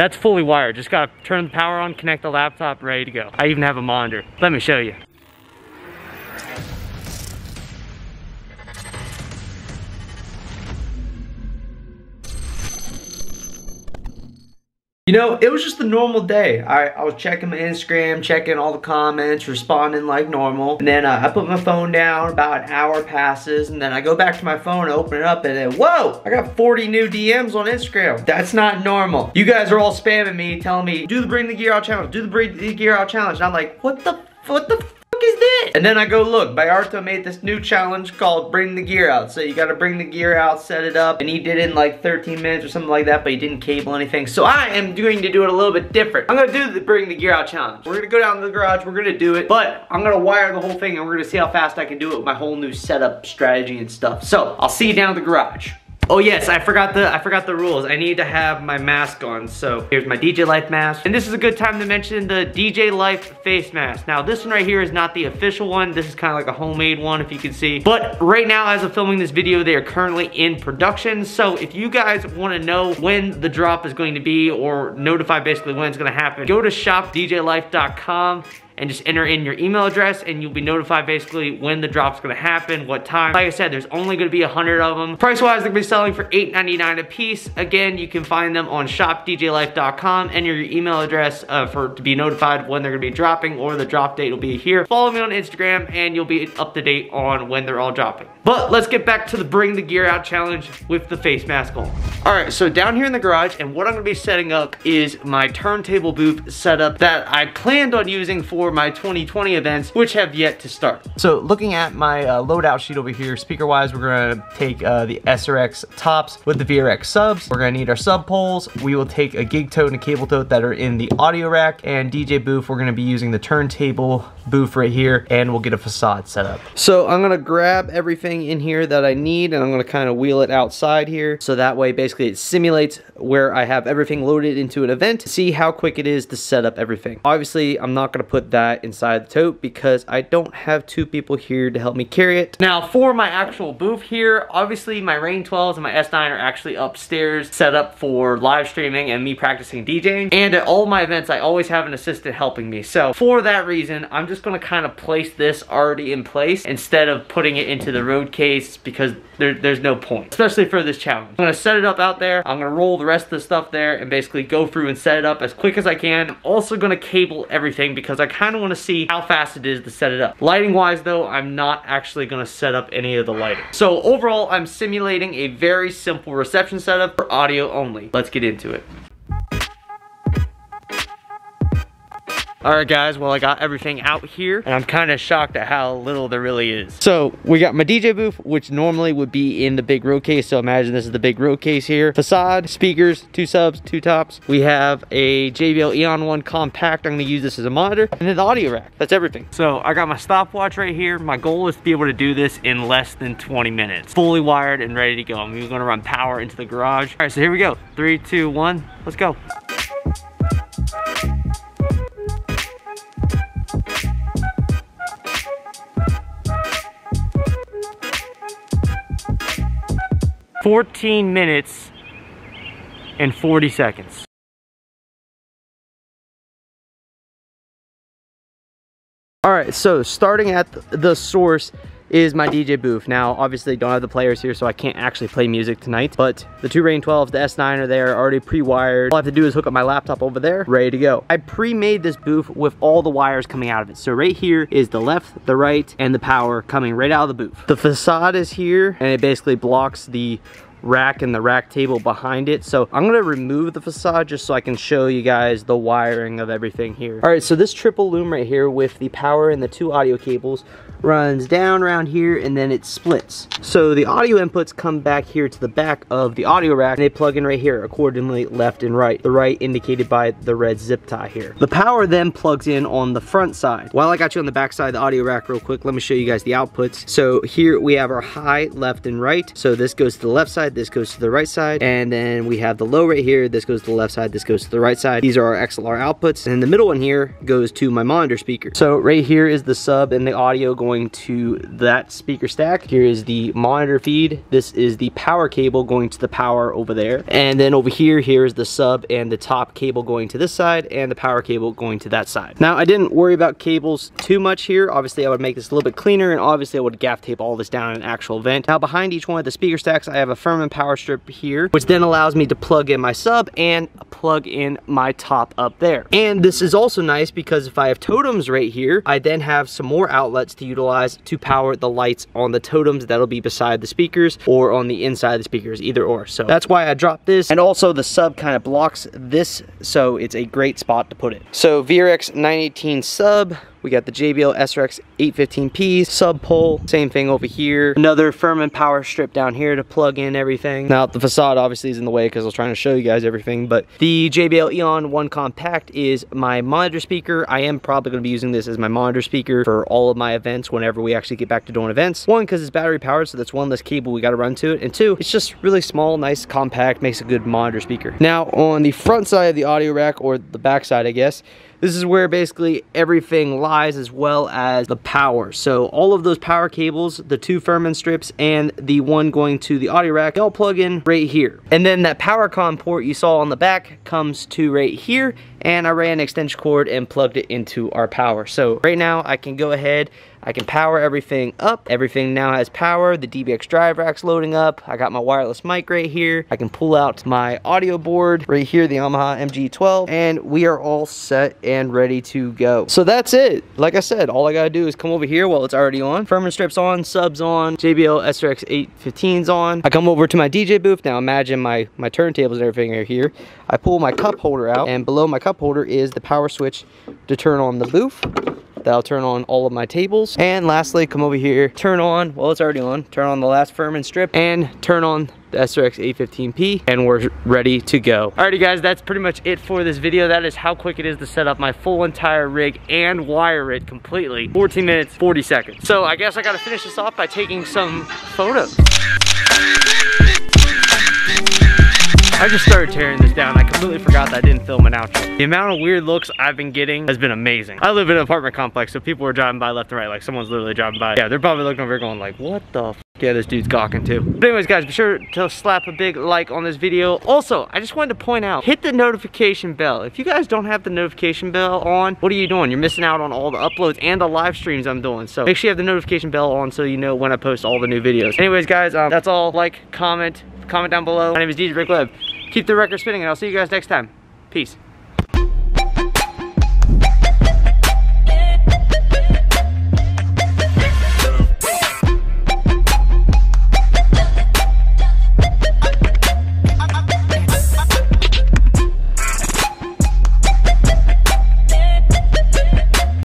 That's fully wired. Just gotta turn the power on, connect the laptop, ready to go. I even have a monitor. Let me show you. You know, it was just a normal day. I, I was checking my Instagram, checking all the comments, responding like normal. And then uh, I put my phone down, about an hour passes, and then I go back to my phone, open it up, and then, whoa, I got 40 new DMs on Instagram. That's not normal. You guys are all spamming me, telling me, do the Bring the Gear Out Challenge, do the Bring the Gear Out Challenge. And I'm like, what the, what the is? And then I go look, Bayarto made this new challenge called bring the gear out. So you gotta bring the gear out, set it up, and he did it in like 13 minutes or something like that, but he didn't cable anything. So I am going to do it a little bit different. I'm gonna do the bring the gear out challenge. We're gonna go down to the garage, we're gonna do it, but I'm gonna wire the whole thing and we're gonna see how fast I can do it with my whole new setup strategy and stuff. So I'll see you down at the garage. Oh yes, I forgot the I forgot the rules. I need to have my mask on. So here's my DJ Life mask. And this is a good time to mention the DJ Life face mask. Now this one right here is not the official one. This is kind of like a homemade one if you can see. But right now as of filming this video, they are currently in production. So if you guys want to know when the drop is going to be or notify basically when it's going to happen, go to shopdjlife.com and just enter in your email address and you'll be notified basically when the drop's gonna happen, what time. Like I said, there's only gonna be a 100 of them. Price-wise, they're gonna be selling for $8.99 a piece. Again, you can find them on shopdjlife.com. Enter your email address uh, for to be notified when they're gonna be dropping or the drop date will be here. Follow me on Instagram and you'll be up to date on when they're all dropping. But let's get back to the bring the gear out challenge with the face mask on. All right, so down here in the garage and what I'm gonna be setting up is my turntable booth setup that I planned on using for for my 2020 events, which have yet to start. So looking at my uh, loadout sheet over here, speaker-wise, we're gonna take uh, the SRX tops with the VRX subs. We're gonna need our sub poles. We will take a gig tote and a cable tote that are in the audio rack and DJ booth. We're gonna be using the turntable booth right here and we'll get a facade set up. So I'm gonna grab everything in here that I need and I'm gonna kind of wheel it outside here. So that way basically it simulates where I have everything loaded into an event to see how quick it is to set up everything. Obviously, I'm not gonna put that that inside the tote because I don't have two people here to help me carry it. Now for my actual booth here, obviously my Rane 12s and my S9 are actually upstairs set up for live streaming and me practicing DJing. And at all my events, I always have an assistant helping me. So for that reason, I'm just gonna kind of place this already in place instead of putting it into the road case because there, there's no point, especially for this challenge. I'm gonna set it up out there. I'm gonna roll the rest of the stuff there and basically go through and set it up as quick as I can. I'm also gonna cable everything because I kind kind of want to see how fast it is to set it up. Lighting wise though, I'm not actually going to set up any of the lighting. So overall, I'm simulating a very simple reception setup for audio only. Let's get into it. All right, guys, well, I got everything out here, and I'm kind of shocked at how little there really is. So, we got my DJ booth, which normally would be in the big road case, so imagine this is the big road case here. Facade, speakers, two subs, two tops. We have a JBL Eon 1 compact. I'm gonna use this as a monitor, and then the audio rack. That's everything. So, I got my stopwatch right here. My goal is to be able to do this in less than 20 minutes. Fully wired and ready to go. I'm even gonna run power into the garage. All right, so here we go. Three, two, one, let's go. 14 minutes and 40 seconds. All right, so starting at the source is my DJ booth. Now, obviously don't have the players here, so I can't actually play music tonight, but the two Rane 12s, the S9 are there, already pre-wired. All I have to do is hook up my laptop over there, ready to go. I pre-made this booth with all the wires coming out of it. So right here is the left, the right, and the power coming right out of the booth. The facade is here, and it basically blocks the rack and the rack table behind it. So I'm gonna remove the facade just so I can show you guys the wiring of everything here. All right, so this triple loom right here with the power and the two audio cables runs down around here and then it splits. So the audio inputs come back here to the back of the audio rack and they plug in right here accordingly left and right. The right indicated by the red zip tie here. The power then plugs in on the front side. While I got you on the back side of the audio rack real quick, let me show you guys the outputs. So here we have our high, left, and right. So this goes to the left side side, this goes to the right side, and then we have the low right here, this goes to the left side, this goes to the right side. These are our XLR outputs, and the middle one here goes to my monitor speaker. So right here is the sub and the audio going to that speaker stack. Here is the monitor feed. This is the power cable going to the power over there. And then over here, here is the sub and the top cable going to this side and the power cable going to that side. Now I didn't worry about cables too much here. Obviously I would make this a little bit cleaner and obviously I would gaff tape all this down in an actual vent. Now behind each one of the speaker stacks, I have a Power strip here, which then allows me to plug in my sub and plug in my top up there. And this is also nice because if I have totems right here, I then have some more outlets to utilize to power the lights on the totems that'll be beside the speakers or on the inside of the speakers, either or. So that's why I dropped this. And also the sub kind of blocks this, so it's a great spot to put it. So VRX 918 sub, we got the JBL SRX 815P sub pole, same thing over here. Another Furman power strip down here to plug in everything. Now the facade obviously is in the way because I was trying to show you guys everything, but the JBL Eon 1 Compact is my monitor speaker. I am probably gonna be using this as my monitor speaker for all of my events whenever we actually get back to doing events. One, because it's battery powered, so that's one less cable we gotta run to it. And two, it's just really small, nice, compact, makes a good monitor speaker. Now on the front side of the audio rack, or the back side I guess, this is where basically everything lies as well as the power. So all of those power cables, the two Furman strips and the one going to the audio rack, they all plug in right here. And then that powerCON port you saw on the back comes to right here and I ran an extension cord and plugged it into our power. So right now I can go ahead, I can power everything up. Everything now has power. The DBX drive rack's loading up. I got my wireless mic right here. I can pull out my audio board right here, the Yamaha MG12, and we are all set and ready to go. So that's it. Like I said, all I gotta do is come over here while it's already on. Furman strips on, subs on, JBL SRX 815's on. I come over to my DJ booth. Now imagine my, my turntables and everything are here. I pull my cup holder out, and below my cup holder is the power switch to turn on the booth. That'll turn on all of my tables. And lastly, come over here, turn on, well, it's already on, turn on the last Furman strip and turn on the SRX 815P and we're ready to go. Alrighty guys, that's pretty much it for this video. That is how quick it is to set up my full entire rig and wire it completely. 14 minutes, 40 seconds. So I guess I gotta finish this off by taking some photos. I just started tearing this down. I completely forgot that I didn't film an outro. The amount of weird looks I've been getting has been amazing. I live in an apartment complex, so people are driving by left and right, like someone's literally driving by. Yeah, they're probably looking over going like, what the yeah, this dude's gawking too. But anyways, guys, be sure to slap a big like on this video. Also, I just wanted to point out, hit the notification bell. If you guys don't have the notification bell on, what are you doing? You're missing out on all the uploads and the live streams I'm doing. So make sure you have the notification bell on so you know when I post all the new videos. Anyways, guys, um, that's all. Like, comment, comment down below. My name is DJ Rick Web. Keep the record spinning, and I'll see you guys next time. Peace.